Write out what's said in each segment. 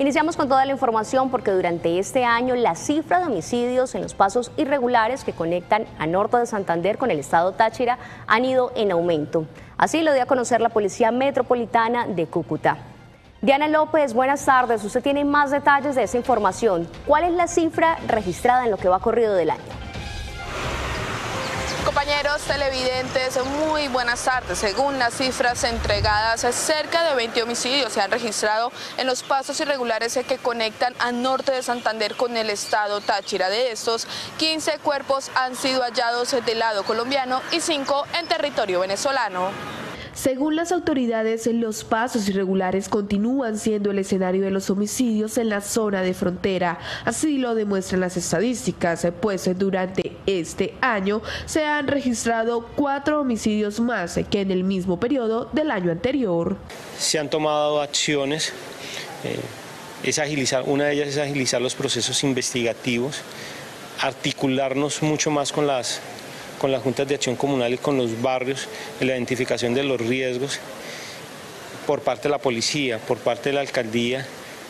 Iniciamos con toda la información porque durante este año la cifra de homicidios en los pasos irregulares que conectan a norte de Santander con el estado Táchira han ido en aumento. Así lo dio a conocer la Policía Metropolitana de Cúcuta. Diana López, buenas tardes. Usted tiene más detalles de esa información. ¿Cuál es la cifra registrada en lo que va corrido del año? Compañeros televidentes, muy buenas tardes. Según las cifras entregadas, cerca de 20 homicidios se han registrado en los pasos irregulares que conectan a norte de Santander con el estado Táchira. De estos, 15 cuerpos han sido hallados del lado colombiano y 5 en territorio venezolano. Según las autoridades, los pasos irregulares continúan siendo el escenario de los homicidios en la zona de frontera. Así lo demuestran las estadísticas, pues durante este año se han registrado cuatro homicidios más que en el mismo periodo del año anterior. Se han tomado acciones. Eh, es agilizar, una de ellas es agilizar los procesos investigativos, articularnos mucho más con las con las juntas de acción comunal y con los barrios en la identificación de los riesgos por parte de la policía, por parte de la alcaldía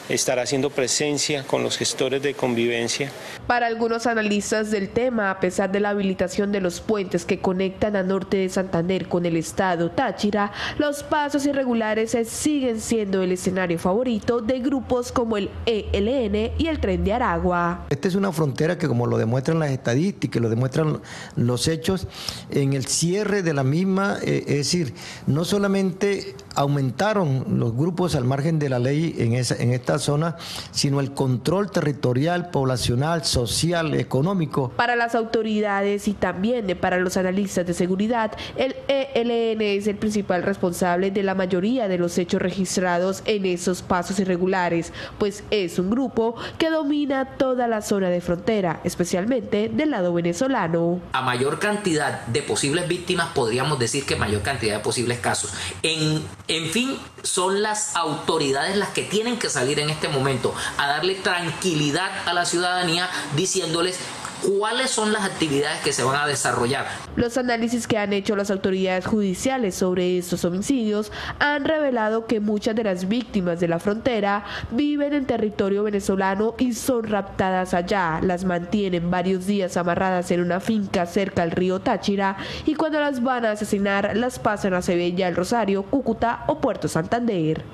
estará haciendo presencia con los gestores de convivencia. Para algunos analistas del tema, a pesar de la habilitación de los puentes que conectan a norte de Santander con el estado Táchira, los pasos irregulares siguen siendo el escenario favorito de grupos como el ELN y el Tren de Aragua. Esta es una frontera que como lo demuestran las estadísticas, lo demuestran los hechos, en el cierre de la misma, eh, es decir, no solamente aumentaron los grupos al margen de la ley en, esa, en esta zona, sino el control territorial, poblacional, social, económico. Para las autoridades y también para los analistas de seguridad, el ELN es el principal responsable de la mayoría de los hechos registrados en esos pasos irregulares, pues es un grupo que domina toda la zona de frontera, especialmente del lado venezolano. A mayor cantidad de posibles víctimas, podríamos decir que mayor cantidad de posibles casos. En, en fin, son las autoridades las que tienen que salir en este momento a darle tranquilidad a la ciudadanía diciéndoles cuáles son las actividades que se van a desarrollar. Los análisis que han hecho las autoridades judiciales sobre estos homicidios han revelado que muchas de las víctimas de la frontera viven en territorio venezolano y son raptadas allá. Las mantienen varios días amarradas en una finca cerca al río Táchira y cuando las van a asesinar las pasan a Sevilla, El Rosario, Cúcuta o Puerto Santander.